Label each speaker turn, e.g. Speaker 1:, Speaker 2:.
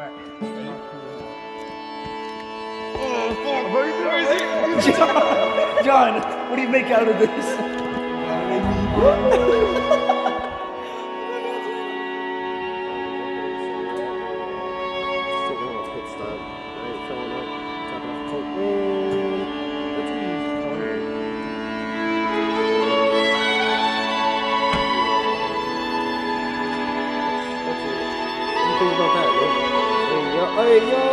Speaker 1: Right.
Speaker 2: Oh, fuck, bro. Where is it?
Speaker 1: John, what do you make out of this?
Speaker 2: Think about that, dude.